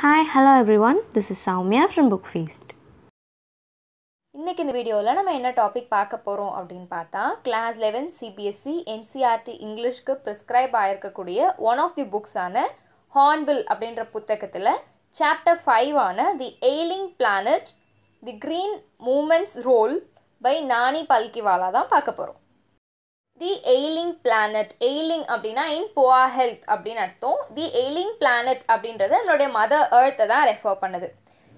Hi hello everyone this is Soumya from book feast இன்றைக்கி இந்த வீடியோவில் நம்ம என்ன டாபிக் பார்க்க போகிறோம் அப்படின்னு பார்த்தா கிளாஸ் லெவன் சிபிஎஸ்சி என்சிஆர்டி இங்கிலீஷ்க்கு ப்ரிஸ்கிரைப் ஆகிருக்கக்கூடிய ஒன் ஆஃப் தி புக்ஸான ஹார்ன்பில் அப்படின்ற புத்தகத்தில் சாப்டர் ஃபைவ் ஆன the ailing planet the green movement's role by Nani Palkhivala தான் பார்க்க போகிறோம் தி எய்லிங் பிளானட் எய்லிங் அப்படின்னா இன் புவா ஹெல்த் அப்படின்னு அர்த்தம். தி எய்லிங் பிளானட் அப்படின்றது நம்மளுடைய மதர் ஏர்த்தை தான் ரெஃபர் பண்ணுது.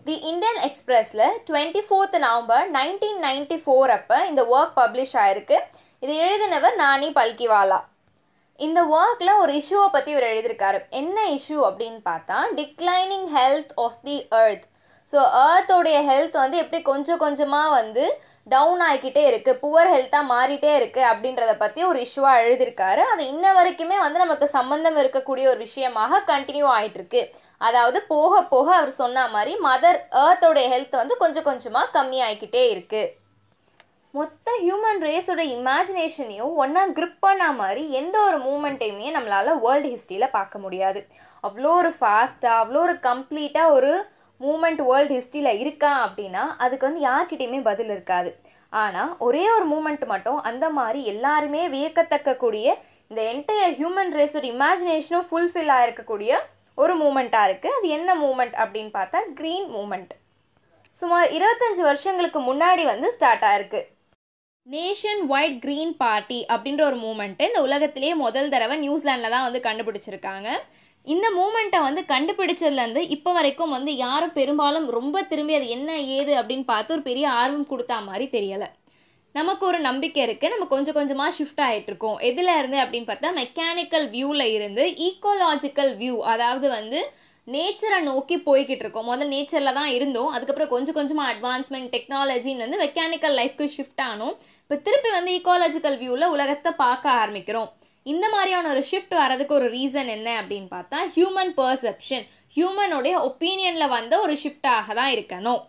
தி இந்தியன் எக்ஸ்பிரஸில் twenty fourth November nineteen ninety four அப்போ இந்த ஒர்க் பப்ளிஷ் ஆயிருக்கு. இது எழுதினவர் நானி பல்கிவாலா. இந்த ஒர்க்கில் ஒரு இஷ்யூவை பற்றி இவர் எழுதியிருக்காரு. என்ன இஷ்யூ அப்படின்னு பார்த்தா declining health of the earth so ஏர்த்தோடைய health வந்து எப்படி கொஞ்சம் கொஞ்சமாக வந்து டவுன் ஆகிக்கிட்டே இருக்குது புவர் ஹெல்த்தாக மாறிட்டே இருக்குது அப்படின்றத பற்றி ஒரு இஷ்யூவாக எழுதியிருக்காரு. அது இன்ன வரைக்குமே வந்து நமக்கு சம்மந்தம் இருக்கக்கூடிய ஒரு விஷயமாக கண்டினியூ ஆகிட்டுருக்கு அதாவது போக போக அவர் சொன்ன மாதிரி மதர் ஏர்த்தோடைய ஹெல்த் வந்து கொஞ்சம் கொஞ்சமாக கம்மியாகிக்கிட்டே இருக்குது மொத்த ஹியூமன் ரேஸோட இமேஜினேஷனையும் ஒன்றா க்ரிப் பண்ண மாதிரி எந்த ஒரு மூமெண்ட்டையுமே நம்மளால் வேர்ல்டு ஹிஸ்ட்ரியில் பார்க்க முடியாது. அவ்வளோ ஒரு ஃபாஸ்ட்டாக அவ்வளோ ஒரு கம்ப்ளீட்டாக ஒரு மூமெண்ட் வேர்ல்டு ஹிஸ்ட்ரியில் இருக்கா அப்படின்னா அதுக்கு வந்து யார்கிட்டையுமே பதில் இருக்காது. ஆனால் ஒரே ஒரு மூமெண்ட் மட்டும் அந்த மாதிரி எல்லாருமே வியக்கத்தக்கக்கூடிய இந்த என்டையர் ஹியூமன் ரேஸோட இமேஜினேஷனும் ஃபுல்ஃபில் ஆகிருக்கக்கூடிய ஒரு மூமெண்ட்டாக இருக்குது அது என்ன மூமெண்ட் அப்படின்னு பார்த்தா க்ரீன் மூமெண்ட். சுமார் இருபத்தஞ்சு வருஷங்களுக்கு முன்னாடி வந்து ஸ்டார்ட் ஆயிருக்கு. நேஷன் ஒயிட் க்ரீன் பார்ட்டி அப்படின்ற ஒரு மூமெண்ட்டு இந்த உலகத்திலேயே முதல் தடவை நியூசிலாண்டில் தான் வந்து கண்டுபிடிச்சிருக்காங்க. இந்த மூமெண்ட்டை வந்து கண்டுபிடிச்சதுலேருந்து இப்போ வரைக்கும் வந்து யாரும் பெரும்பாலும் ரொம்ப திரும்பி அது என்ன ஏது அப்படின்னு பார்த்து ஒரு பெரிய ஆர்வம் கொடுத்தா மாதிரி தெரியலை. நமக்கு ஒரு நம்பிக்கை இருக்குது நம்ம கொஞ்சம் கொஞ்சமாக ஷிஃப்ட் ஆகிட்ருக்கோம் எதில் இருந்து அப்படின்னு பார்த்தா மெக்கானிக்கல் வியூவில் இருந்து ஈக்கோலாஜிக்கல் வியூ அதாவது வந்து நேச்சரை நோக்கி போய்கிட்டு இருக்கோம். முதல்ல நேச்சரில் தான் இருந்தோம். அதுக்கப்புறம் கொஞ்சம் கொஞ்சமாக அட்வான்ஸ்மெண்ட் டெக்னாலஜின்னு வந்து மெக்கானிக்கல் லைஃப்க்கு ஷிஃப்ட் ஆனோம். இப்போ திருப்பி வந்து ஈக்காலஜிக்கல் வியூவில் உலகத்தை பார்க்க ஆரம்பிக்கிறோம். இந்த மாதிரியான ஒரு ஷிஃப்ட் வரதுக்கு ஒரு ரீசன் என்ன அப்படின்னு பார்த்தா ஹியூமன் பர்செப்ஷன் ஹியூமனுடைய ஒப்பீனியனில் வந்த ஒரு ஷிஃப்டாக தான் இருக்கணும்.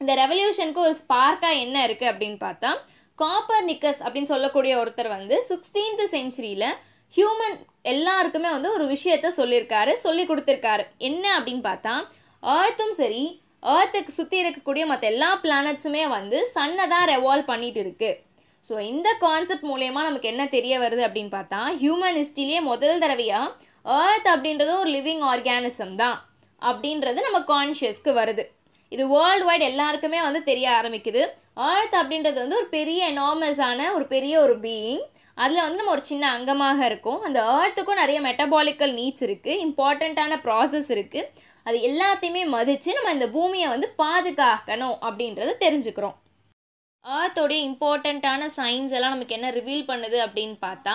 இந்த ரெவல்யூஷனுக்கு ஒரு ஸ்பார்க்காக என்ன இருக்குது அப்படின்னு பார்த்தா காப்பர் நிக்கஸ் அப்படின்னு சொல்லக்கூடிய ஒருத்தர் வந்து சிக்ஸ்டீன்த் செஞ்சுரியில் ஹியூமன் எல்லாருக்குமே வந்து ஒரு விஷயத்த சொல்லியிருக்காரு சொல்லி கொடுத்துருக்காரு. என்ன அப்படின்னு பார்த்தா ஏர்த்தும் சரி ஏர்த்துக்கு சுற்றி இருக்கக்கூடிய மற்ற எல்லா பிளானட்ஸுமே வந்து சன்னை தான் ரெவால்வ் பண்ணிட்டு இருக்குது ஸோ இந்த கான்செப்ட் மூலயமா நமக்கு என்ன தெரிய வருது அப்படின்னு பார்த்தா ஹியூமன் ஹிஸ்ட்ரிலேயே முதல் தடவையாக ஏர்த் அப்படின்றது ஒரு லிவிங் ஆர்கானிசம் தான் அப்படின்றது நம்ம கான்ஷியஸ்க்கு வருது. இது வேர்ல்டு வைட் எல்லாருக்குமே வந்து தெரிய ஆரம்பிக்குது. ஏர்த் அப்படின்றது வந்து ஒரு பெரிய எனாமஸான ஒரு பெரிய ஒரு பீயிங் அதில் வந்து நம்ம ஒரு சின்ன அங்கமாக இருக்கும். அந்த ஏர்த்துக்கும் நிறைய மெட்டபாலிக்கல் நீட்ஸ் இருக்குது இம்பார்ட்டண்ட்டான ப்ராசஸ் இருக்குது அது எல்லாத்தையுமே மதித்து நம்ம இந்த பூமியை வந்து பாதுகாக்கணும் அப்படின்றத தெரிஞ்சுக்கிறோம். ஏர்த்தோடைய இம்பார்ட்டண்ட்டான சயின்ஸ் எல்லாம் நமக்கு என்ன ரிவீல் பண்ணுது அப்படின்னு பார்த்தா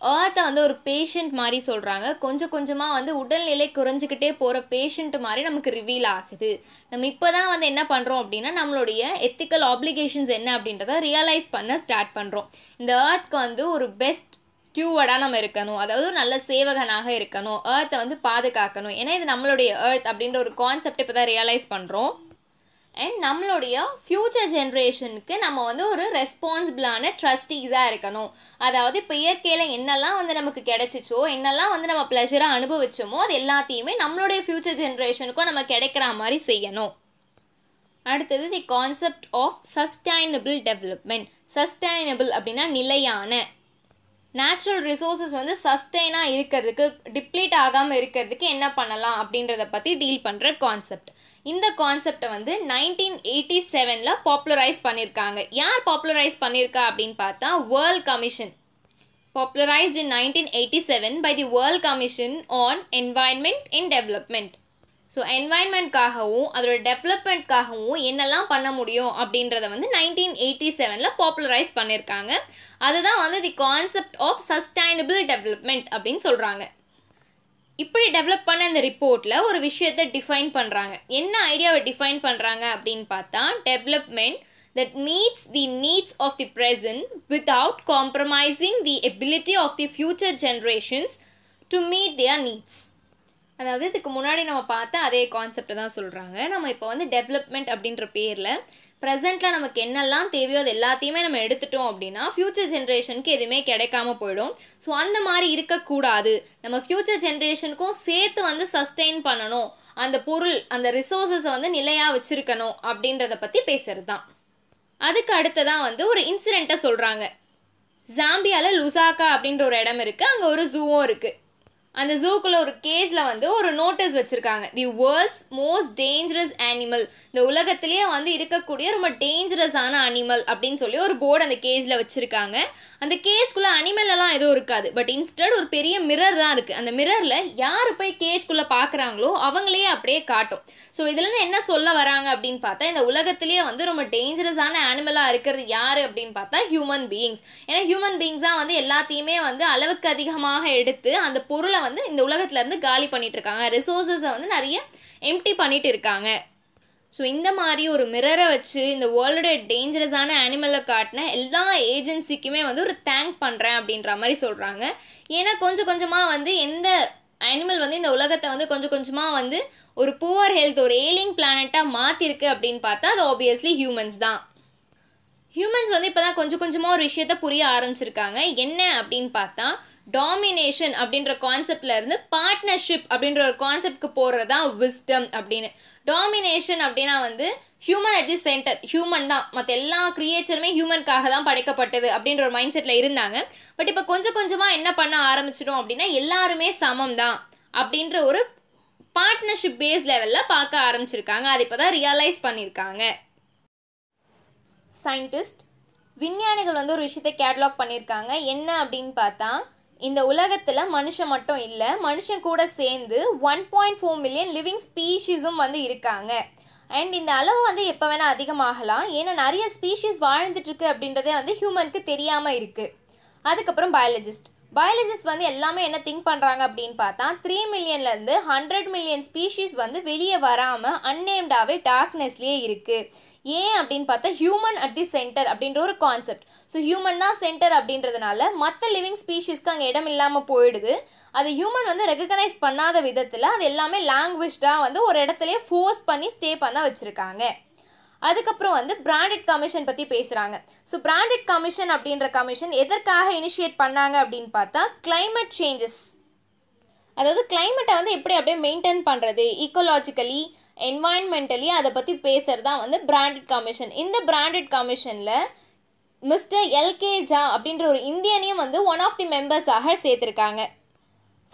ஏர்த்தை வந்து ஒரு பேஷண்ட் மாதிரி சொல்கிறாங்க கொஞ்சம் கொஞ்சமாக வந்து உடல்நிலை குறைஞ்சிக்கிட்டே போகிற பேஷண்ட் மாதிரி நமக்கு ரிவீல் ஆகுது. நம்ம இப்போ தான் வந்து என்ன பண்ணுறோம் அப்படின்னா நம்மளுடைய எத்திக்கல் ஆப்ளிகேஷன்ஸ் என்ன அப்படின்றத ரியலைஸ் பண்ண ஸ்டார்ட் பண்ணுறோம் இந்த ஏர்த்க்கு வந்து ஒரு பெஸ்ட் ஸ்டியூவர்டாக நம்ம இருக்கணும். அதாவது ஒரு நல்ல சேவகனாக இருக்கணும். ஏர்த்தை வந்து பாதுகாக்கணும். ஏன்னா இது நம்மளுடைய ஏர்த் அப்படின்ற ஒரு கான்செப்ட் இப்போ தான் ரியலைஸ் பண்ணுறோம் அண்ட் நம்மளுடைய ஃப்யூச்சர் ஜென்ரேஷனுக்கு நம்ம வந்து ஒரு ரெஸ்பான்சிபிளான ட்ரஸ்டீஸாக இருக்கணும். அதாவது இப்போ இயற்கையில் என்னெல்லாம் வந்து நமக்கு கிடைச்சிச்சோ என்னெல்லாம் வந்து நம்ம ப்ளஷராக அனுபவிச்சோமோ அது எல்லாத்தையுமே நம்மளுடைய ஃப்யூச்சர் ஜென்ரேஷனுக்கும் நம்ம கிடைக்கிற மாதிரி செய்யணும். அடுத்தது the concept of sustainable development sustainable அப்படின்னா நிலையான. நேச்சுரல் ரிசோர்ஸஸ் வந்து சஸ்டெயினாக இருக்கிறதுக்கு டிப்ளீட் ஆகாமல் இருக்கிறதுக்கு என்ன பண்ணலாம் அப்படின்றத பற்றி டீல் பண்ணுற கான்செப்ட் இந்த கான்செப்டை வந்து நைன்டீன் எயிட்டி செவனில் பாப்புலரைஸ் பண்ணியிருக்காங்க யார் பாப்புலரைஸ் பண்ணியிருக்கா அப்படின்னு பார்த்தா world commission popularised in nineteen eighty seven by the world commission on environment in development so என்வாயன்மெண்ட்காகவும் அதோட டெவலப்மெண்ட்காகவும் என்னெல்லாம் பண்ண முடியும் அப்படின்றத வந்து நைன்டீன் எயிட்டி செவனில் பாப்புலரைஸ் பண்ணியிருக்காங்க அதுதான் வந்து the concept of sustainable development அப்படின்னு சொல்கிறாங்க இப்படி டெவலப் பண்ண இந்த ரிப்போர்ட்டில் ஒரு விஷயத்தை டிஃபைன் பண்ணுறாங்க என்ன ஐடியாவை டிஃபைன் பண்ணுறாங்க அப்படின்னு பார்த்தா development that meets the needs of the present without compromising the ability of the future generations to meet their needs அதாவது இதுக்கு முன்னாடி நம்ம பார்த்த அதே கான்செப்டை தான் சொல்கிறாங்க நம்ம இப்போ வந்து டெவலப்மெண்ட் அப்படின்ற பேரில் ப்ரெசென்ட்டில் நமக்கு என்னெல்லாம் தேவையோ அது எல்லாத்தையுமே நம்ம எடுத்துட்டோம் அப்படின்னா ஃப்யூச்சர் ஜென்ரேஷனுக்கு எதுவுமே கிடைக்காம போயிடும். ஸோ அந்த மாதிரி இருக்கக்கூடாது. நம்ம ஃப்யூச்சர் ஜென்ரேஷனுக்கும் சேர்த்து வந்து சஸ்டெயின் பண்ணணும். அந்த பொருள் அந்த ரிசோர்ஸஸை வந்து நிலையாக வச்சுருக்கணும் அப்படின்றத பற்றி பேசுகிறது தான் அதுக்கு அடுத்ததான் வந்து ஒரு இன்சிடெண்ட்டை சொல்கிறாங்க ஜாம்பியாவில் லுசாக்கா அப்படின்ற ஒரு இடம் இருக்குது அங்கே ஒரு ஜூவும் இருக்குது அந்த ஜூக்குள்ள ஒரு கேஜில் வந்து ஒரு நோட்டீஸ் வச்சுருக்காங்க. The world's most dangerous animal இந்த உலகத்திலேயே வந்து இருக்கக்கூடிய ரொம்ப டேஞ்சரஸான அனிமல் அப்படின்னு சொல்லி ஒரு போர்டு அந்த கேஜில் வச்சுருக்காங்க. அந்த கேஜ்குள்ளே அனிமல் எல்லாம் எதுவும் இருக்காது. பட் இன்ஸ்டட் ஒரு பெரிய மிரர் தான் இருக்குது அந்த மிரரில் யார் போய் கேஜ்குள்ளே பார்க்குறாங்களோ அவங்களே அப்படியே காட்டும். ஸோ இதில் என்ன சொல்ல வராங்க அப்படின்னு பார்த்தா இந்த உலகத்திலேயே வந்து ரொம்ப டேஞ்சரஸான அனிமலாக இருக்கிறது யார் அப்படின்னு பார்த்தா ஹியூமன் பீயிங்ஸ் ஏன்னா ஹியூமன் பீயிங்ஸ் தான் வந்து எல்லாத்தையுமே வந்து அளவுக்கு அதிகமாக எடுத்து அந்த பொருளை வந்து இந்த உலகத்துலேருந்து காலி பண்ணிட்டு இருக்காங்க ரிசோர்ஸஸை வந்து நிறைய எம்டி பண்ணிட்டு இருக்காங்க ஸோ இந்த மாதிரி ஒரு மிரரை வச்சு இந்த வேர்ல்டோட டேஞ்சரஸான அனிமலை காட்டின எல்லா ஏஜென்சிக்குமே வந்து ஒரு தேங்க் பண்ணுறேன் அப்படின்ற மாதிரி சொல்கிறாங்க ஏன்னா கொஞ்சம் கொஞ்சமாக வந்து எந்த அனிமல் வந்து இந்த உலகத்தை வந்து கொஞ்சம் கொஞ்சமாக வந்து ஒரு புவர் ஹெல்த் ஒரு ஏலிங் பிளானட்டாக மாற்றிருக்கு அப்படின்னு பார்த்தா அது ஆப்வியஸ்லி ஹியூமன்ஸ் தான். ஹியூமன்ஸ் வந்து இப்போ தான் கொஞ்சம் கொஞ்சமாக ஒரு விஷயத்த புரிய ஆரம்பிச்சிருக்காங்க. என்ன அப்படின்னு பார்த்தா டாமினேஷன் அப்படின்ற கான்செப்டில் இருந்து பார்ட்னர்ஷிப் அப்படின்ற ஒரு கான்செப்ட்க்கு போகிறது தான் விஸ்டம் அப்படின்னு. டாமினேஷன் அப்படின்னா வந்து human at the centre human தான். மற்ற எல்லா கிரியேச்சருமே ஹியூமனுக்காக தான் படைக்கப்பட்டது அப்படின்ற ஒரு மைண்ட் செட்டில் இருந்தாங்க. பட் இப்போ கொஞ்சம் கொஞ்சமாக என்ன பண்ண ஆரம்பிச்சிட்டோம் அப்படின்னா எல்லாருமே சமம் தான் அப்படின்ற ஒரு பார்ட்னர்ஷிப் பேஸ் லெவலில் பார்க்க ஆரம்பிச்சிருக்காங்க. அது இப்போ தான் ரியலைஸ் பண்ணியிருக்காங்க சயின்டிஸ்ட் விஞ்ஞானிகள் வந்து ஒரு விஷயத்தை கேட்லாக் பண்ணியிருக்காங்க என்ன அப்படின்னு பார்த்தா இந்த உலகத்தில் மனுஷன் மட்டும் இல்லை மனுஷன் கூட சேர்ந்து one point four million living ஸ்பீஷீஸும் வந்து இருக்காங்க. அண்ட் இந்த அளவு வந்து எப்போ வேணால் அதிகமாகலாம். ஏன்னா நிறைய ஸ்பீஷீஸ் வாழ்ந்துட்டுருக்கு அப்படின்றதே வந்து ஹியூமனுக்கு தெரியாமல் இருக்குது அதுக்கப்புறம் பயாலஜிஸ்ட் பயாலஜிஸ்ட் வந்து எல்லாமே என்ன திங்க் பண்ணுறாங்க அப்படின்னு பார்த்தா த்ரீ மில்லியன்லேருந்து ஹண்ட்ரட் மில்லியன் ஸ்பீஷீஸ் வந்து வெளியே வராமல் அன்னேம்டாகவே டார்க்னஸ்லேயே இருக்குது ஏன் அப்படின்னு பார்த்தா ஹியூமன் அட் தி சென்டர் அப்படின்ற ஒரு கான்செப்ட் ஸோ ஹியூமன் தான் சென்டர் அப்படின்றதுனால மற்ற லிவிங் ஸ்பீஷீஸ்க்கு அங்கே இடம் இல்லாமல் போயிடுது. அது ஹியூமன் வந்து ரெகக்னைஸ் பண்ணாத விதத்தில் அது எல்லாமே லாங்குவேஜ்டாக வந்து ஒரு இடத்துலையே ஃபோர்ஸ் பண்ணி ஸ்டே பண்ண வச்சுருக்காங்க. அதுக்கப்புறம் வந்து பிராண்டட் கமிஷன் பற்றி பேசுகிறாங்க ஸோ பிராண்டட் கமிஷன் அப்படின்ற கமிஷன் எதற்காக இனிஷியேட் பண்ணாங்க அப்படின்னு பார்த்தா கிளைமேட் சேஞ்சஸ் அதாவது கிளைமேட்டை வந்து எப்படி அப்படியே மெயின்டைன் பண்ணுறது ஈக்கோலாஜிக்கலி என்வாயன்மெண்டலி அதை பற்றி பேசுகிறது தான் வந்து பிராண்டட் கமிஷன் இந்த பிராண்டட் கமிஷனில் மிஸ்டர் எல்கே ஜா அப்படின்ற ஒரு இந்தியனையும் வந்து ஒன் ஆஃப் தி மெம்பர்ஸாக சேர்த்துருக்காங்க.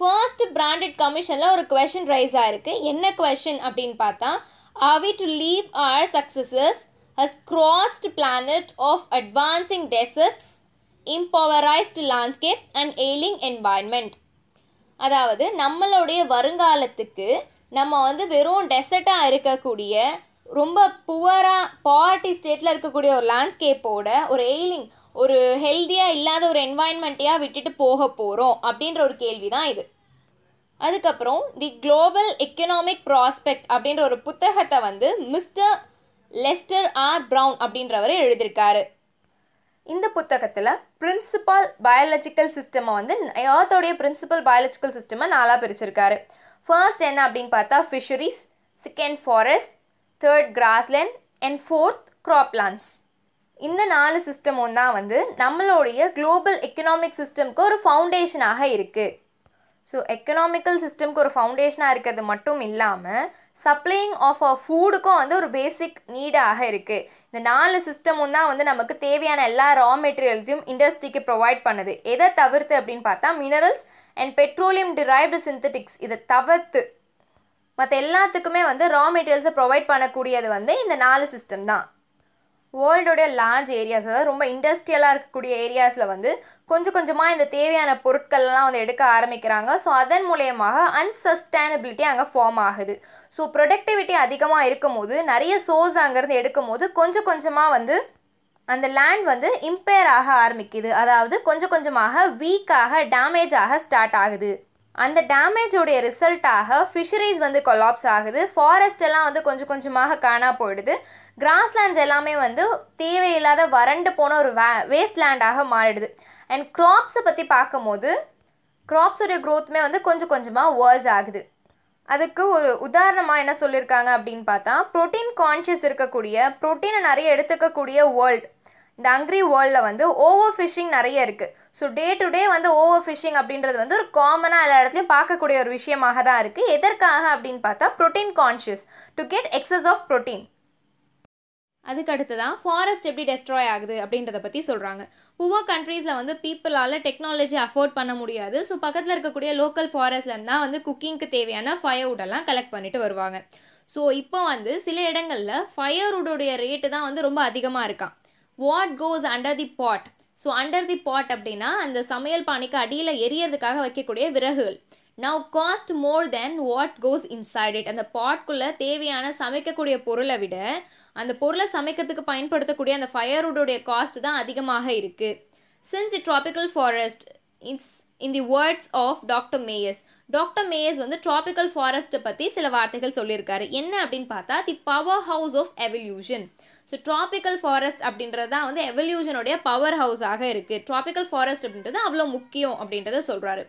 ஃபர்ஸ்ட் பிராண்டட் கமிஷனில் ஒரு கொஷின் ரைஸ் ஆகிருக்கு என்ன கொஷின் அப்படின்னு பார்த்தா are we to leave our successors a scorched planet of advancing deserts impoverished landscape and ailing environment அதாவது நம்மளுடைய வருங்காலத்துக்கு நம்ம வந்து வெறும் டெசர்ட்டாக இருக்கக்கூடிய ரொம்ப புவராக பாவர்ட்டி ஸ்டேட்டில் இருக்கக்கூடிய ஒரு லேண்ட்ஸ்கேப்போட ஒரு எய்லிங் ஒரு ஹெல்த்தியாக இல்லாத ஒரு என்வாயன்மெண்ட்டையாக விட்டுட்டு போக போகிறோம் அப்படின்ற ஒரு கேள்வி தான் இது. அதுக்கப்புறம் தி குளோபல் எக்கனாமிக் ப்ராஸ்பெக்ட் அப்படின்ற ஒரு புத்தகத்தை வந்து மிஸ்டர் லெஸ்டர் ஆர் ப்ரவுன் அப்படின்றவர் எழுதியிருக்காரு. இந்த புத்தகத்தில் பிரின்சிபால் பயாலஜிக்கல் சிஸ்டமை வந்து ஏர்த்தோடைய பிரின்சிபல் பயாலஜிக்கல் சிஸ்டமை நாளாக பிரிச்சிருக்காரு. ஃபர்ஸ்ட் என்ன அப்படின்னு பார்த்தா fisheries second forest third grassland and fourth croplands இந்த நாலு சிஸ்டமும் தான் வந்து நம்மளுடைய குளோபல் எக்கனாமிக் சிஸ்டம்க்கு ஒரு ஃபவுண்டேஷனாக இருக்குது ஸோ எக்கனாமிக்கல் சிஸ்டம்க்கு ஒரு ஃபவுண்டேஷனாக இருக்கிறது மட்டும் இல்லாமல் சப்ளையிங் ஆஃப் அ ஃபுட்டுக்கும் வந்து ஒரு பேசிக் நீடாக இருக்குது இந்த நாலு சிஸ்டமும் தான் வந்து நமக்கு தேவையான எல்லா ரா மெட்டீரியல்ஸையும் இண்டஸ்ட்ரிக்கு ப்ரொவைட் பண்ணுது. எதை தவிர்த்து அப்படின்னு பார்த்தா minerals and petroleum derived synthetics இதை தவிர்த்து மற்ற எல்லாத்துக்குமே வந்து ரா மெட்டீரியல்ஸை ப்ரொவைட் பண்ணக்கூடியது வந்து இந்த நாலு சிஸ்டம் தான். வேர்ல்டோடைய லார்ஜ் ஏரியாஸ் அதாவது ரொம்ப இண்டஸ்ட்ரியலாக இருக்கக்கூடிய ஏரியாஸில் வந்து கொஞ்சம் கொஞ்சமாக இந்த தேவையான பொருட்கள்லாம் வந்து எடுக்க ஆரம்பிக்கிறாங்க. ஸோ அதன் மூலயமாக அன்சஸ்டைனபிலிட்டி அங்கே ஃபார்ம் ஆகுது. ஸோ ப்ரொடக்டிவிட்டி அதிகமாக இருக்கும் போது நிறைய சோர்ஸ் அங்கேருந்து எடுக்கும் போது கொஞ்சம் கொஞ்சமாக வந்து அந்த லேண்ட் வந்து இம்பேர் ஆக ஆரம்பிக்குது. அதாவது கொஞ்சம் கொஞ்சமாக வீக்காக டேமேஜ் ஆக ஸ்டார்ட் ஆகுது. அந்த டேமேஜோடைய ரிசல்ட்டாக ஃபிஷரிஸ் வந்து கொலாப்ஸ் ஆகுது. ஃபாரஸ்ட் எல்லாம் வந்து கொஞ்சம் கொஞ்சமாக காணா போயிடுது. கிராஸ்லேண்ட்ஸ் எல்லாமே வந்து தேவையில்லாத வறண்டு போன ஒரு வே வேஸ்ட் லேண்டாக மாறிடுது. அண்ட் க்ராப்ஸை பற்றி பார்க்கும்போது க்ராப்ஸோடைய க்ரோத்துமே வந்து கொஞ்சம் கொஞ்சமாக வேர்ஸ் ஆகுது. அதுக்கு ஒரு உதாரணமாக என்ன சொல்லியிருக்காங்க அப்படின்னு பார்த்தா ப்ரோட்டீன் கான்ஷியஸ் இருக்கக்கூடிய ப்ரோட்டீனை நிறைய எடுத்துக்கக்கூடிய வேர்ல்டு இந்த அங்க்ரி வேர்ல்டில் வந்து ஓவர் ஃபிஷிங் நிறைய இருக்குது ஸோ டே டு டே வந்து ஓவர் ஃபிஷிங் அப்படின்றது வந்து ஒரு காமனாக எல்லா இடத்துலையும் பார்க்கக்கூடிய ஒரு விஷயமாக தான் இருக்குது எதற்காக அப்படின்னு பார்த்தா protein conscious to get excess of protein அதுக்கு அடுத்து தான் ஃபாரஸ்ட் எப்படி டெஸ்ட்ராய் ஆகுது அப்படின்றத பற்றி சொல்கிறாங்க புவர் கண்ட்ரீஸில் வந்து பீப்புளால் டெக்னாலஜி அஃபோர்ட் பண்ண முடியாது. ஸோ பக்கத்தில் இருக்கக்கூடிய லோக்கல் ஃபாரஸ்ட்லேருந்து தான் வந்து குக்கிங்க்கு தேவையான ஃபயர்வுடெல்லாம் கலெக்ட் பண்ணிட்டு வருவாங்க. ஸோ இப்போ வந்து சில இடங்களில் ஃபயர்வுடைய ரேட்டு தான் வந்து ரொம்ப அதிகமாக இருக்கான் what goes under the pot so under the pot அப்படின்னா அந்த சமையல் பானைக்கு அடியில் எரியறதுக்காக வைக்கக்கூடிய விறகுகள். Now costs more than what goes inside it அந்த பாட்குள்ளே தேவையான சமைக்கக்கூடிய பொருளை விட அந்த பொருளை சமைக்கிறதுக்கு பயன்படுத்தக்கூடிய அந்த ஃபயர்வுட்டுடைய காஸ்ட் தான் அதிகமாக இருக்குது since a tropical forest it's in the words of doctor Myers doctor Myers வந்து ட்ராபிக்கல் ஃபாரஸ்ட்டை பற்றி சில வார்த்தைகள் சொல்லியிருக்காரு. என்ன அப்படின்னு பார்த்தா the power house of evolution so tropical forest அப்படின்றது தான் வந்து எவல்யூஷனுடைய பவர் ஹவுஸாக இருக்குது ட்ராபிக்கல் ஃபாரஸ்ட் அப்படின்றது அவ்வளோ முக்கியம் அப்படின்றத சொல்கிறாரு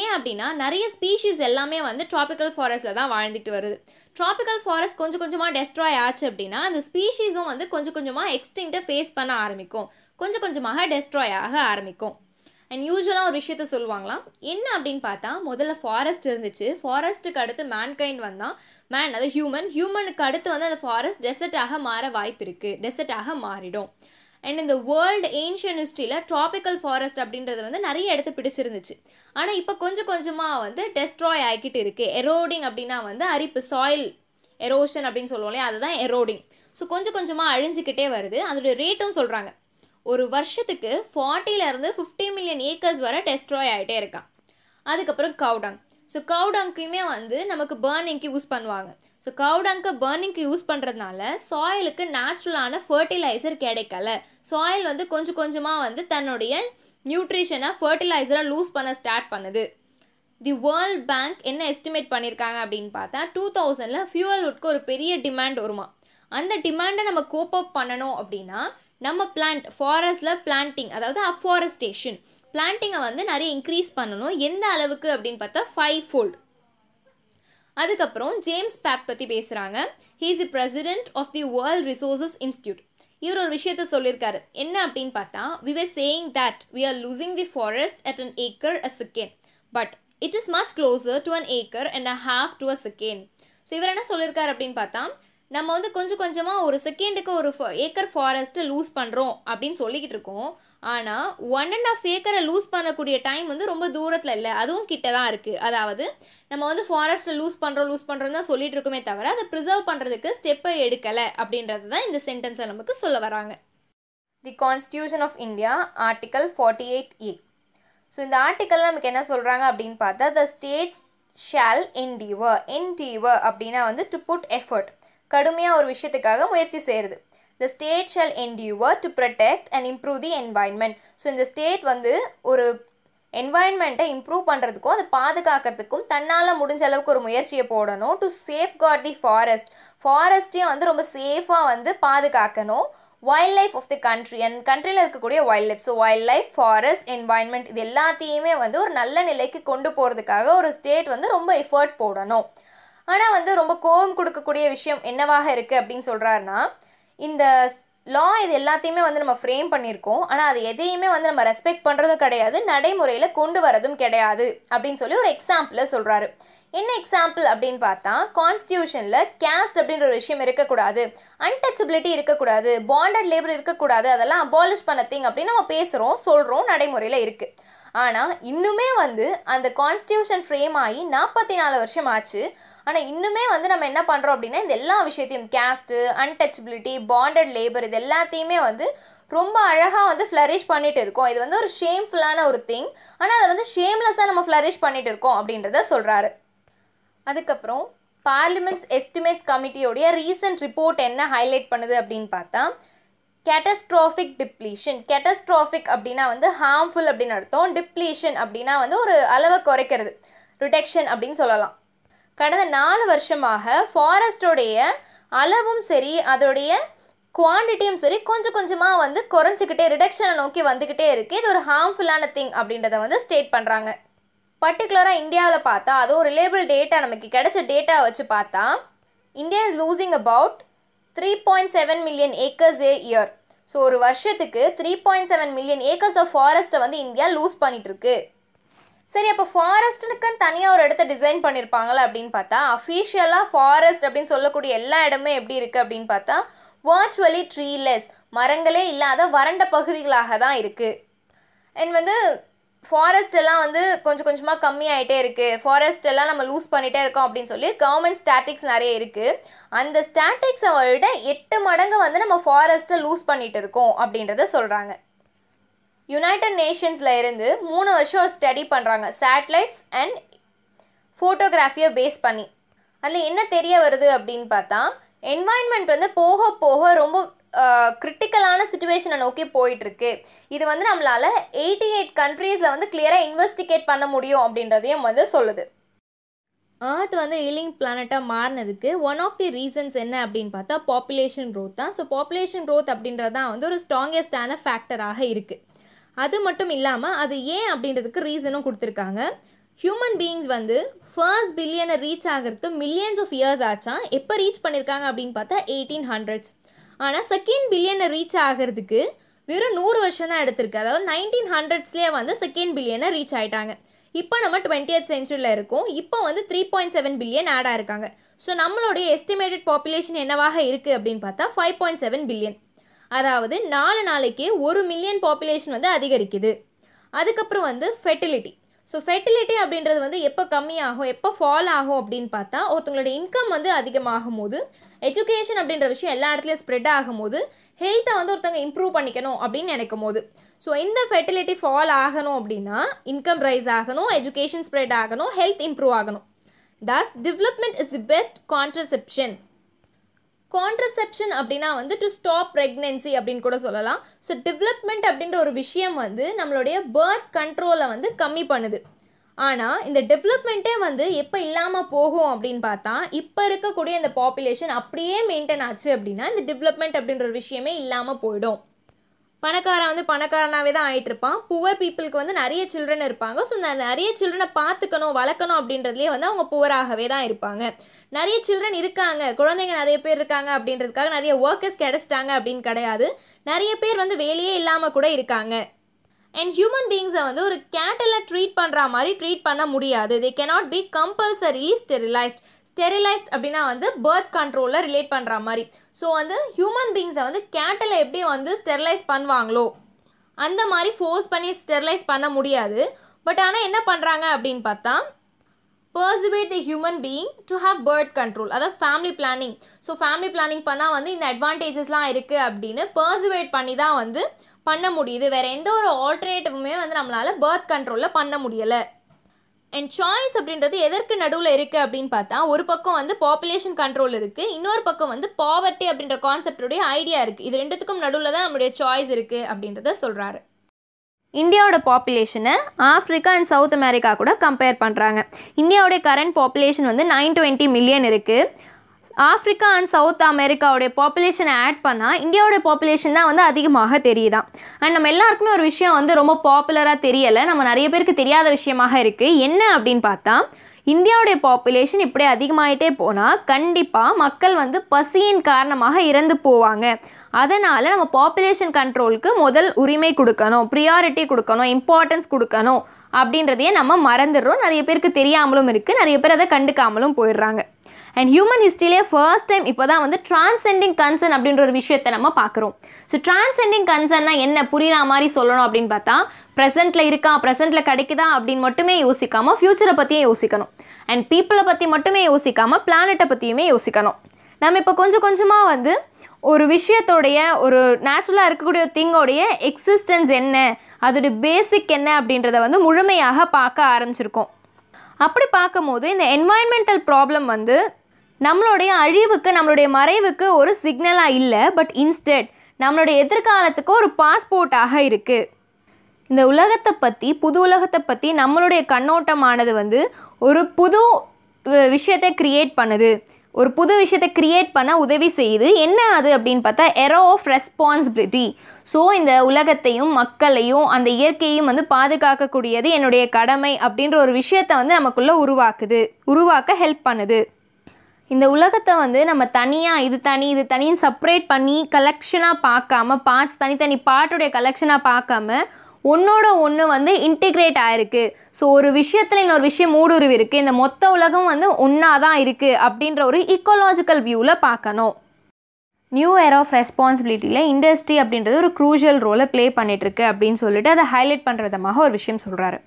ஏன் அப்படின்னா நிறைய ஸ்பீஷீஸ் எல்லாமே வந்து ட்ராபிக்கல் ஃபாரஸ்ட்டில் தான் வாழ்ந்துட்டு வருது. ட்ராபிக்கல் ஃபாரஸ்ட் கொஞ்சம் கொஞ்சமாக டெஸ்ட்ராய் ஆச்சு அப்படின்னா அந்த ஸ்பீஷீஸும் வந்து கொஞ்சம் கொஞ்சமாக எக்ஸ்டிங்க்டை ஃபேஸ் பண்ண ஆரம்பிக்கும். கொஞ்சம் கொஞ்சமாக டெஸ்ட்ராய் ஆக ஆரம்பிக்கும். அண்ட் யூஸ்வலாக ஒரு விஷயத்த சொல்லுவாங்களாம். என்ன அப்படின்னு பார்த்தா முதல்ல ஃபாரஸ்ட் இருந்துச்சு. ஃபாரஸ்ட்டுக்கு அடுத்து மேன்கைண்ட் வந்தால் மேன் அது ஹியூமன் ஹியூமனுக்கு அடுத்து வந்து அந்த ஃபாரஸ்ட் டெசர்ட்டாக மாற வாய்ப்பு இருக்குது டெசர்ட்டாக மாறிடும். அண்ட் இந்த வேர்ல்டு ஏன்ஷியன் ஹிஸ்ட்ரியில் ட்ராபிக்கல் ஃபாரஸ்ட் அப்படின்றது வந்து நிறைய இடத்து பிடிச்சிருந்துச்சு. ஆனால் இப்போ கொஞ்சம் கொஞ்சமாக வந்து டெஸ்ட்ராய் ஆகிக்கிட்டு இருக்குது எரோடிங் அப்படின்னா வந்து அரிப்பு சாயில் எரோஷன் அப்படின்னு சொல்லுவோம் இல்லையா? அதுதான் எரோடிங் ஸோ கொஞ்சம் கொஞ்சமாக அழிஞ்சிக்கிட்டே வருது. அதோடய ரேட்டும் சொல்கிறாங்க ஒரு வருஷத்துக்கு ஃபார்ட்டிலேருந்து ஃபிஃப்டி மில்லியன் ஏக்கர்ஸ் வரை டெஸ்ட்ராய் ஆகிட்டே இருக்கான். அதுக்கப்புறம் கவுடங் ஸோ கவுடங்க்குமே வந்து நமக்கு பேர்னிங்க்கு யூஸ் பண்ணுவாங்க. ஸோ கவுடங்க்கு பேர்னிங்க்கு யூஸ் பண்ணுறதுனால சாயிலுக்கு நேச்சுரலான ஃபர்டிலைசர் கிடைக்கல. சாயில் வந்து கொஞ்சம் கொஞ்சமாக வந்து தன்னுடைய நியூட்ரிஷனை ஃபர்டிலைசராக லூஸ் பண்ண ஸ்டார்ட் பண்ணுது. தி வேர்ல்ட் பேங்க் என்ன எஸ்டிமேட் பண்ணியிருக்காங்க அப்படின்னு பார்த்தா டூ தௌசண்டில் ஃபியூவல் வுட்க்கு ஒரு பெரிய டிமாண்ட் வருமா அந்த டிமாண்டை நம்ம கோப் அப் பண்ணணும் அப்படின்னா நம்ம பிளான்ட் ஃபாரஸ்டில் பிளான்டிங் அதாவது அஃபாரஸ்டேஷன் பிளான்டிங்கை வந்து நிறைய இன்க்ரீஸ் பண்ணணும். எந்த அளவுக்கு அப்படின்னு பார்த்தா ஃபைவ் ஃபோல்ட் அதுக்கப்புறம் ஜேம்ஸ் பேப் பற்றி பேசுகிறாங்க he's a president of the world resources institute இவர் ஒரு விஷயத்த சொல்லியிருக்காரு. என்ன அப்படின்னு பார்த்தா we were saying that we are losing the forest at an acre a second but it is much closer to an acre and a half to a second so இவர் என்ன சொல்லியிருக்காரு அப்படின்னு பார்த்தா நம்ம வந்து கொஞ்சம் கொஞ்சமாக ஒரு செகண்டுக்கு ஒரு ஏக்கர் ஃபாரஸ்ட்டை லூஸ் பண்ணுறோம் அப்படின்னு சொல்லிக்கிட்டு இருக்கோம். ஆனால் ஒன் அண்ட் ஆஃப் ஏக்கரை லூஸ் பண்ணக்கூடிய டைம் வந்து ரொம்ப தூரத்தில் இல்லை. அதுவும் கிட்ட தான் இருக்குது அதாவது நம்ம வந்து ஃபாரஸ்ட்டை லூஸ் பண்ணுறோம் லூஸ் பண்ணுறோம் தான் சொல்லிட்டு இருக்கோமே தவிர அதை ப்ரிசர்வ் பண்ணுறதுக்கு ஸ்டெப்பை எடுக்கலை அப்படின்றது தான் இந்த சென்டென்ஸை நமக்கு சொல்ல வராங்க. The constitution of India article forty eight A so இந்த ஆர்டிக்கல் நமக்கு என்ன சொல்கிறாங்க அப்படின்னு பார்த்தா the states shall endeavour endeavour அப்படின்னா வந்து டு புட் எஃபர்ட் கடுமையாக ஒரு விஷயத்துக்காக முயற்சி செய்கிறது the state shall endeavour to protect and improve the environment so இந்த ஸ்டேட் வந்து ஒரு என்வாயன்மெண்ட்டை இம்ப்ரூவ் பண்ணுறதுக்கும் அதை பாதுகாக்கிறதுக்கும் தன்னால் முடிஞ்ச அளவுக்கு ஒரு முயற்சியை போடணும். To safeguard the forest ஃபாரஸ்ட்டையும் வந்து ரொம்ப சேஃபாக வந்து பாதுகாக்கணும். Wildlife of the country and கண்ட்ரியில் இருக்கக்கூடிய wildlife so wildlife forest environment இது எல்லாத்தையுமே வந்து ஒரு நல்ல நிலைக்கு கொண்டு போகிறதுக்காக ஒரு ஸ்டேட் வந்து ரொம்ப எஃபர்ட் போடணும். ஆனால் வந்து ரொம்ப கோபம் கொடுக்கக்கூடிய விஷயம் என்னவாக இருக்குது அப்படின்னு சொல்கிறாருன்னா இந்த லா இது எல்லாத்தையுமே வந்து நம்ம ஃப்ரேம் பண்ணியிருக்கோம். ஆனால் அது எதையுமே வந்து நம்ம ரெஸ்பெக்ட் பண்ணுறதும் கிடையாது நடைமுறையில் கொண்டு வரதும் கிடையாது அப்படின்னு சொல்லி ஒரு எக்ஸாம்பிளை சொல்கிறாரு என்ன எக்ஸாம்பிள் அப்படின்னு பார்த்தா கான்ஸ்டியூஷனில் கேஸ்ட் அப்படின்ற ஒரு விஷயம் இருக்கக்கூடாது அன்டச்சபிலிட்டி இருக்கக்கூடாது பாண்டட் லேபர் இருக்கக்கூடாது அதெல்லாம் அபாலிஷ் பண்ண திங் அப்படின்னு நம்ம பேசுகிறோம் சொல்கிறோம் நடைமுறையில் இருக்குது ஆனால் இன்னுமே வந்து அந்த கான்ஸ்டியூஷன் ஃப்ரேம் ஆகி நாற்பத்தி நாலு வருஷம் ஆச்சு ஆனால் இன்னுமே வந்து நம்ம என்ன பண்ணுறோம் அப்படின்னா இந்த எல்லா விஷயத்தையும் கேஸ்ட்டு அன்டச்சபிலிட்டி பாண்டட் லேபர் இது எல்லாத்தையுமே வந்து ரொம்ப அழகாக வந்து ஃப்ளரிஷ் பண்ணிட்டு இருக்கோம். இது வந்து ஒரு ஷேம்ஃபுல்லான ஒரு திங் ஆனால் அதை வந்து ஷேம்லெஸ்ஸாக நம்ம ஃப்ளரிஷ் பண்ணிட்டு இருக்கோம் அப்படின்றத சொல்கிறாரு அதுக்கப்புறம் பார்லிமெண்ட்ஸ் எஸ்டிமேட்ஸ் கமிட்டியோடைய ரீசன்ட் ரிப்போர்ட் என்ன ஹைலைட் பண்ணுது அப்படின்னு பார்த்தா கேட்டஸ்ட்ராஃபிக் டிப்ளீஷன் கேட்டஸ்ட்ராஃபிக் அப்படின்னா வந்து ஹார்ம்ஃபுல் அப்படின்னு அர்த்தம். டிப்ளீஷன் அப்படின்னா வந்து ஒரு அளவை குறைக்கிறது. ரிடெக்ஷன் அப்படின்னு சொல்லலாம். கடந்த நாலு வருஷமாக ஃபாரஸ்டோடைய அளவும் சரி அதோடைய குவான்டிட்டியும் சரி கொஞ்சம் கொஞ்சமாக வந்து குறைஞ்சிக்கிட்டே ரிடக்ஷனை நோக்கி வந்துக்கிட்டே இருக்குது இது ஒரு ஹார்ம்ஃபுல்லான திங் அப்படின்றத வந்து ஸ்டேட் பண்ணுறாங்க பர்டிகுலராக இந்தியாவில் பார்த்தா அதுவும் ரிலேபிள் டேட்டா நமக்கு கிடைச்ச டேட்டா வச்சு பார்த்தா India is losing about three point seven million acres a year so ஒரு வருஷத்துக்கு three point seven million acres of ஃபாரஸ்ட்டை வந்து இந்தியா லூஸ் பண்ணிட்டு இருக்கு. சரி அப்போ ஃபாரஸ்ட்டுக்குன்னு தனியாக ஒரு இடத்த டிசைன் பண்ணியிருப்பாங்களா அப்படின்னு பார்த்தா அஃபீஷியலாக ஃபாரஸ்ட் அப்படின்னு சொல்லக்கூடிய எல்லா இடமே எப்படி இருக்குது அப்படின்னு பார்த்தா வர்ச்சுவலி ட்ரீலெஸ் மரங்களே இல்லாத வறண்ட பகுதிகளாக தான் இருக்குது அண்ட் வந்து ஃபாரஸ்ட் எல்லாம் வந்து கொஞ்சம் கொஞ்சமாக கம்மியாயிட்டே இருக்குது ஃபாரஸ்ட் எல்லாம் நம்ம லூஸ் பண்ணிகிட்டே இருக்கோம் அப்படின்னு சொல்லி கவர்மெண்ட் ஸ்டாட்டிக்ஸ் நிறைய இருக்குது அந்த ஸ்டாட்டிக்ஸை விட எட்டு மடங்கு வந்து நம்ம ஃபாரஸ்ட்டை லூஸ் பண்ணிகிட்டு இருக்கோம் அப்படின்றத சொல்கிறாங்க யுனைடெட் நேஷன்ஸில் இருந்து மூணு வருஷம் ஸ்டடி பண்ணுறாங்க சேட்டலைட்ஸ் அண்ட் ஃபோட்டோகிராஃபியை பேஸ் பண்ணி. அதில் என்ன தெரிய வருது அப்படின்னு பார்த்தா என்வாயன்மெண்ட் வந்து போக போக ரொம்ப கிரிட்டிக்கலான சுச்சுவேஷனை நோக்கி போயிட்டுருக்கு. இது வந்து நம்மளால் எயிட்டி எயிட் கண்ட்ரீஸில் வந்து கிளியராக இன்வெஸ்டிகேட் பண்ண முடியும் அப்படின்றதையும் வந்து சொல்லுது. ஏர்த் வந்து ஈலிங் பிளானட்டாக மாறினதுக்கு ஒன் ஆஃப் தி ரீசன்ஸ் என்ன அப்படின்னு பார்த்தா பாப்புலேஷன் க்ரோத் தான். ஸோ பாப்புலேஷன் க்ரோத் அப்படின்றது தான் வந்து ஒரு ஸ்ட்ராங்கஸ்டான ஃபேக்டராக இருக்குது அது மட்டும் இல்லாமல் அது ஏன் அப்படின்றதுக்கு ரீசனும் கொடுத்துருக்காங்க. ஹியூமன் பீயிங்ஸ் வந்து ஃபர்ஸ்ட் பில்லியனை ரீச் ஆகிறதுக்கு மில்லியன்ஸ் ஆஃப் இயர்ஸ் ஆச்சா? எப்போ ரீச் பண்ணியிருக்காங்க அப்படின்னு பார்த்தா எயிட்டீன் ஹண்ட்ரட்ஸ் ஆனால் செகண்ட் பில்லியனை ரீச் ஆகிறதுக்கு வெறும் நூறு வருஷம் தான் எடுத்திருக்கு. அதாவது நைன்டீன் ஹண்ட்ரட்ஸ்லேயே வந்து செகண்ட் பில்லியனை ரீச் ஆயிட்டாங்க. இப்போ நம்ம டுவெண்ட்டியத் சென்ச்சுரியில் இருக்கோம். இப்போ வந்து three point seven billion add ஆயிருக்காங்க. ஸோ நம்மளுடைய எஸ்டிமேட்டட் பாப்புலேஷன் என்னவாக இருக்குது அப்படின்னு பார்த்தா ஃபைவ் பாயிண்ட் செவன் பில்லியன் அதாவது நாலு நாளைக்கு ஒரு மில்லியன் பாப்புலேஷன் வந்து அதிகரிக்குது. அதுக்கப்புறம் வந்து ஃபெர்டிலிட்டி ஸோ ஃபெர்டிலிட்டி அப்படின்றது வந்து எப்போ கம்மியாகும் எப்போ ஃபால் ஆகும் அப்படின்னு பார்த்தா ஒருத்தவங்களோட இன்கம் வந்து அதிகமாகும் போது எஜுகேஷன் அப்படின்ற விஷயம் எல்லா இடத்துலையும் ஸ்ப்ரெட் ஆகும் போது ஹெல்த்தை வந்து ஒருத்தவங்க இம்ப்ரூவ் பண்ணிக்கணும் அப்படின்னு நினைக்கும் போது. ஸோ இந்த ஃபெர்டிலிட்டி ஃபால் ஆகணும் அப்படின்னா இன்கம் ரைஸ் ஆகணும் எஜுகேஷன் ஸ்ப்ரெட் ஆகணும் ஹெல்த் இம்ப்ரூவ் ஆகணும். Thus development is the best contraception contraception அப்படின்னா வந்து டு ஸ்டாப் ப்ரெக்னென்சி அப்படின்னு கூட சொல்லலாம். ஸோ டெவலப்மெண்ட் அப்படின்ற ஒரு விஷயம் வந்து நம்மளுடைய பேர்த் கண்ட்ரோலை வந்து கம்மி பண்ணுது. ஆனால் இந்த டெவலப்மெண்ட்டே வந்து எப்போ இல்லாமல் போகும் அப்படின்னு பார்த்தா இப்போ இருக்கக்கூடிய இந்த பாப்புலேஷன் அப்படியே மெயின்டைன் ஆச்சு அப்படின்னா இந்த டெவலப்மெண்ட் அப்படின்ற ஒரு விஷயமே இல்லாமல் போயிடும். பணக்காரன் வந்து பணக்காரனாகவே தான் ஆகிட்டு இருப்பான் புவர் பீப்புளுக்கு வந்து நிறைய சில்ட்ரன் இருப்பாங்க. ஸோ நிறைய சில்ட்ரனை பார்த்துக்கணும் வளர்க்கணும் அப்படின்றதுலேயே வந்து அவங்க புவராகவே தான் இருப்பாங்க. நிறைய சில்ட்ரன் இருக்காங்க. குழந்தைங்க நிறைய பேர் இருக்காங்க அப்படின்றதுக்காக நிறைய ஒர்க்கர்ஸ் கிடச்சிட்டாங்க அப்படின்னு கிடையாது. நிறைய பேர் வந்து வேலையே இல்லாமல் கூட இருக்காங்க. அண்ட் ஹியூமன் பீங்ஸை வந்து ஒரு கேட்டலை ட்ரீட் பண்ணுற மாதிரி ட்ரீட் பண்ண முடியாது. They cannot be compulsorily sterilised sterilised அப்படின்னா வந்து பேர்த் கண்ட்ரோலில் ரிலேட் பண்ணுற மாதிரி. ஸோ வந்து ஹியூமன் பீங்ஸை வந்து கேட்டலை எப்படி வந்து ஸ்டெரிலைஸ் பண்ணுவாங்களோ அந்த மாதிரி ஃபோர்ஸ் பண்ணி ஸ்டெரிலைஸ் பண்ண முடியாது. பட் ஆனால் என்ன பண்ணுறாங்க அப்படின்னு பார்த்தா persuade the human being to have birth control அதாவது family planning so family planning பண்ணால் வந்து இந்த அட்வான்டேஜஸ்லாம் இருக்குது அப்படின்னு பர்சுவேட் பண்ணி தான் வந்து பண்ண முடியுது. வேறு எந்த ஒரு ஆல்டர்னேட்டிவுமே வந்து நம்மளால் பேர்த் கண்ட்ரோலில் பண்ண முடியலை. அண்ட் சாய்ஸ் அப்படின்றது எதற்கு நடுவில் இருக்குது அப்படின்னு பார்த்தா ஒரு பக்கம் வந்து பாப்புலேஷன் கண்ட்ரோல் இருக்குது இன்னொரு பக்கம் வந்து பாவர்ட்டி அப்படின்ற கான்செப்டுடைய ஐடியா இருக்குது இது ரெண்டுத்துக்கும் நடுவில் தான் நம்மளுடைய சாய்ஸ் இருக்குது அப்படின்றத சொல்கிறாரு இந்தியாவோட பாப்புலேஷனை ஆஃப்ரிக்கா அண்ட் சவுத் அமெரிக்கா கூட கம்பேர் பண்ணுறாங்க இந்தியாவுடைய கரண்ட் பாப்புலேஷன் வந்து நைன் டுவெண்ட்டி மில்லியன் இருக்குது ஆஃப்ரிக்கா அண்ட் சவுத் அமெரிக்காவுடைய பாப்புலேஷனை ஆட் பண்ணால் இந்தியாவோடைய பாப்புலேஷன் தான் வந்து அதிகமாக தெரியுதான் அண்ட் நம்ம எல்லாருக்குமே ஒரு விஷயம் வந்து ரொம்ப பாப்புலராக தெரியலை. நம்ம நிறைய பேருக்கு தெரியாத விஷயமாக இருக்குது என்ன அப்படின்னு பார்த்தா இந்தியாவுடைய பாப்புலேஷன் இப்படி அதிகமாகிட்டே போனால் கண்டிப்பாக மக்கள் வந்து பசியின் காரணமாக இறந்து போவாங்க. அதனால் நம்ம பாப்புலேஷன் கண்ட்ரோலுக்கு முதல் உரிமை கொடுக்கணும் ப்ரியாரிட்டி கொடுக்கணும் இம்பார்ட்டன்ஸ் கொடுக்கணும் அப்படின்றதையே நம்ம மறந்துடுறோம். நிறைய பேருக்கு தெரியாமலும் இருக்குது நிறைய பேர் அதை கண்டுக்காமலும் போயிடுறாங்க. அண்ட் ஹியூமன் ஹிஸ்ட்ரியிலே ஃபர்ஸ்ட் டைம் இப்போ தான் வந்து டிரான்செண்டிங் கன்சர்ன் அப்படின்ற ஒரு விஷயத்தை நம்ம பார்க்குறோம். ஸோ டிரான்செண்டிங் கன்சர்ன்னா என்ன? புரியுற மாதிரி சொல்லணும் அப்படின்னு பார்த்தா ப்ரெசென்ட்டில் இருக்கா? ப்ரெசென்ட்டில் கிடைக்குதா? அப்படின்னு மட்டுமே யோசிக்காமல் ஃப்யூச்சரை பற்றியும் யோசிக்கணும். அண்ட் பீப்புளை பற்றி மட்டுமே யோசிக்காமல் பிளானெட்டை பற்றியுமே யோசிக்கணும். நம்ம இப்போ கொஞ்சம் கொஞ்சமாக வந்து ஒரு விஷயத்தோடைய ஒரு நேச்சுரலாக இருக்கக்கூடிய திங்கோடைய எக்ஸிஸ்டன்ஸ் என்ன? அதோடைய பேசிக் என்ன அப்படின்றத வந்து முழுமையாக பார்க்க ஆரம்பிச்சிருக்கோம். அப்படி பார்க்கும்போது இந்த என்வாயன்மெண்டல் ப்ராப்ளம் வந்து நம்மளுடைய அழிவுக்கு நம்மளுடைய மறைவுக்கு ஒரு சிக்னலாக இல்லை பட் இன்ஸ்டெட் நம்மளுடைய எதிர்காலத்துக்கு ஒரு பாஸ்போர்ட்டாக இருக்குது இந்த உலகத்தை பற்றி புது உலகத்தை பற்றி நம்மளுடைய கண்ணோட்டமானது வந்து ஒரு புது விஷயத்தை க்ரியேட் பண்ணுது. ஒரு புது விஷயத்தை க்ரியேட் பண்ண உதவி செய்யுது. என்ன அது அப்படின்னு பார்த்தா எரோ ஆஃப் ரெஸ்பான்சிபிலிட்டி ஸோ இந்த உலகத்தையும் மக்களையும் அந்த இயற்கையும் வந்து பாதுகாக்கக்கூடியது என்னுடைய கடமை அப்படின்ற ஒரு விஷயத்தை வந்து நமக்குள்ளே உருவாக்குது உருவாக்க ஹெல்ப் பண்ணுது. இந்த உலகத்தை வந்து நம்ம தனியாக இது தனி இது தனின்னு செப்பரேட் பண்ணி கலெக்ஷனாக பார்க்காம பார்ட்ஸ் தனித்தனி பாட்டுடைய கலெக்ஷனாக பார்க்காம ஒன்றோட ஒன்று வந்து இன்டிகிரேட் ஆயிருக்கு. ஸோ ஒரு விஷயத்தில் இன்னொரு விஷயம் ஊடுருவி இருக்குது இந்த மொத்த உலகம் வந்து ஒன்றா தான் இருக்குது அப்படின்ற ஒரு ஈக்கோலாஜிக்கல் வியூவில் பார்க்கணும். நியூ ஏர் ஆஃப் ரெஸ்பான்சிபிலிட்டியில் இண்டஸ்ட்ரி அப்படின்றது ஒரு க்ரூஷியல் ரோலை ப்ளே பண்ணிகிட்ருக்கு அப்படின்னு சொல்லிட்டு அதை ஹைலைட் பண்ணுறதுமாக ஒரு விஷயம் சொல்கிறாரு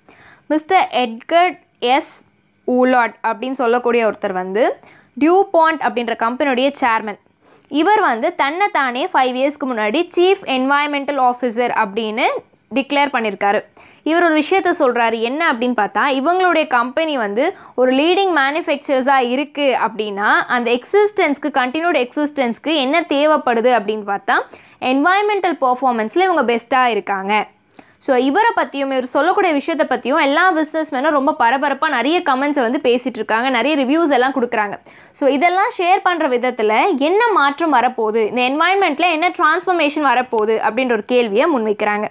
மிஸ்டர் எட்கர்ட் எஸ் ஊலாட் அப்படின்னு சொல்லக்கூடிய ஒருத்தர் வந்து டியூ பாண்ட் அப்படின்ற கம்பெனியுடைய சேர்மன் இவர் வந்து தன்னை தானே ஃபைவ் இயர்ஸ்க்கு முன்னாடி சீஃப் என்வாயன்மெண்டல் ஆஃபீஸர் அப்படின்னு டிக்ளேர் பண்ணியிருக்காரு இவர் ஒரு விஷயத்த சொல்கிறாரு என்ன அப்படின்னு பார்த்தா இவங்களுடைய கம்பெனி வந்து ஒரு லீடிங் மேனுஃபேக்சரர்ஸாக இருக்குது அப்படின்னா அந்த எக்ஸிஸ்டன்ஸ்க்கு கண்டினியூட் எக்ஸிஸ்டன்ஸ்க்கு என்ன தேவைப்படுது அப்படின்னு பார்த்தா என்வாயன்மெண்டல் பர்ஃபார்மன்ஸில் இவங்க பெஸ்ட்டாக இருக்காங்க. ஸோ இவரை பற்றியும் இவர் சொல்லக்கூடிய விஷயத்தை பற்றியும் எல்லா பிஸ்னஸ்மேனும் ரொம்ப பரபரப்பாக நிறைய கமெண்ட்ஸை வந்து பேசிகிட்டு இருக்காங்க. நிறைய ரிவ்யூஸ் எல்லாம் கொடுக்குறாங்க. ஸோ இதெல்லாம் ஷேர் பண்ணுற விதத்தில் என்ன மாற்றம் வரப்போகுது? இந்த என்வாயன்மெண்ட்டில் என்ன டிரான்ஸ்ஃபர்மேஷன் வரப்போகுது? அப்படின்ற ஒரு கேள்வியை முன்வைக்கிறாங்க.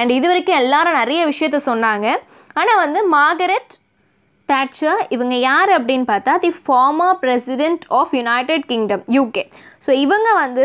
அண்ட் இது வரைக்கும் எல்லாரும் நிறைய விஷயத்த சொன்னாங்க. ஆனால் வந்து மார்கரெட் தாட்சர் இவங்க யார் அப்படின்னு பார்த்தா the former president of United Kingdom UK so இவங்க வந்து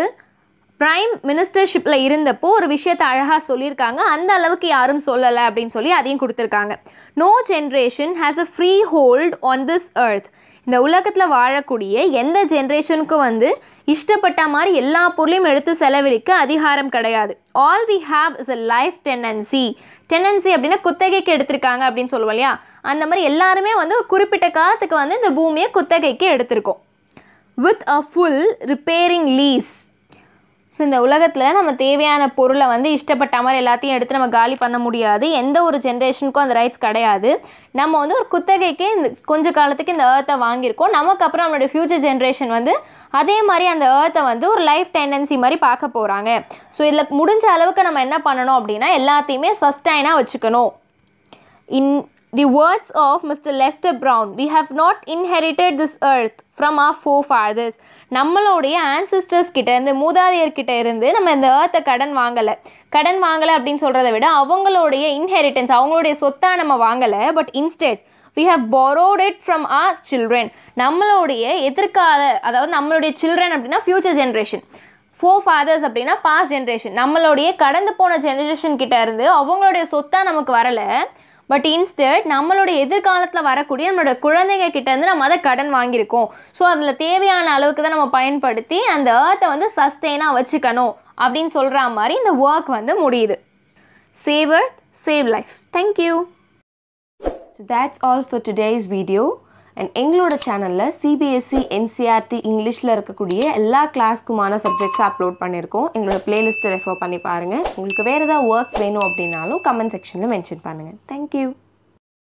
ப்ரைம் மினிஸ்டர்ஷிப்பில் இருந்தப்போ ஒரு விஷயத்தை அழகாக சொல்லியிருக்காங்க. அந்த அளவுக்கு யாரும் சொல்லலை அப்படின்னு சொல்லி அதையும் கொடுத்துருக்காங்க. No generation has a freehold on this earth இந்த உலகத்தில் வாழக்கூடிய எந்த ஜென்ரேஷனுக்கும் வந்து இஷ்டப்பட்ட மாதிரி எல்லா பொருளையும் எடுத்து செலவழிக்க அதிகாரம் கிடையாது. All we have is a life tenancy tenancy அப்படின்னா குத்தகைக்கு எடுத்திருக்காங்க அப்படின்னு சொல்லுவோம் இல்லையா? அந்த மாதிரி எல்லாருமே வந்து ஒரு குறிப்பிட்ட காலத்துக்கு வந்து இந்த பூமியை குத்தகைக்கு எடுத்திருக்கோம். With a full repairing lease so இந்த உலகத்தில் நம்ம தேவையான பொருளை வந்து இஷ்டப்பட்ட மாதிரி எல்லாத்தையும் எடுத்து நம்ம காலி பண்ண முடியாது. எந்த ஒரு ஜென்ரேஷனுக்கும் அந்த ரைட்ஸ் கிடையாது. நம்ம வந்து ஒரு குத்தகைக்கு இந்த கொஞ்ச காலத்துக்கு இந்த ஏர்த்தை வாங்கியிருக்கோம். நமக்கு அப்புறம் நம்மளுடைய ஃப்யூச்சர் ஜென்ரேஷன் வந்து அதே மாதிரி அந்த ஏர்த்தை வந்து ஒரு லைஃப் டெண்டன்சி மாதிரி பார்க்க போகிறாங்க ஸோ இதில் முடிஞ்ச அளவுக்கு நம்ம என்ன பண்ணணும் அப்படின்னா எல்லாத்தையுமே சஸ்டைனாக வச்சுக்கணும். In the words of mister Lester Brown we have not inherited this earth from our forefathers நம்மளுடைய ஆன்சிஸ்டர்ஸ் கிட்ட இருந்து மூதாதையர்கிட்ட இருந்து நம்ம இந்த ஏர்த்தை கடன் வாங்கலை. கடன் வாங்கலை அப்படின்னு சொல்கிறத விட அவங்களுடைய இன்ஹெரிட்டன்ஸ் அவங்களுடைய சொத்தாக நம்ம வாங்கலை. But instead we have borrowed from our children நம்மளுடைய எதிர்கால அதாவது நம்மளுடைய சில்ட்ரன் அப்படின்னா ஃப்யூச்சர் ஜென்ரேஷன் ஃபோர் ஃபாதர்ஸ் அப்படின்னா பாஸ்ட் ஜென்ரேஷன் நம்மளுடைய கடந்து போன ஜென்ரேஷன் கிட்ட இருந்து அவங்களுடைய சொத்தாக நமக்கு வரலை. பட் இன்ஸ்டட் நம்மளுடைய எதிர்காலத்தில் வரக்கூடிய நம்மளோட குழந்தைங்க கிட்டேருந்து நம்ம அதை கடன் வாங்கியிருக்கோம். ஸோ அதில் தேவையான அளவுக்கு தான் நம்ம பயன்படுத்தி அந்த ஏர்த்தை வந்து சஸ்டெயினாக வச்சுக்கணும் அப்படின்னு சொல்கிற மாதிரி இந்த ஒர்க் வந்து முடியுது. Save earth save life thank you So that's all for today's video and எங்களோட சேனலில் சிபிஎஸ்சி என்சிஆர்டி இங்கிலீஷில் இருக்கக்கூடிய எல்லா கிளாஸ்க்குமான சப்ஜெக்ட்ஸை அப்லோட் பண்ணியிருக்கோம். எங்களோட பிளேலிஸ்ட்டை ரெஃபர் பண்ணி பாருங்கள் உங்களுக்கு வேறு ஏதாவது ஒர்க்ஸ் வேணும் அப்படின்னாலும் கமெண்ட் செக்ஷனில் மென்ஷன் பண்ணுங்கள் தேங்க்யூ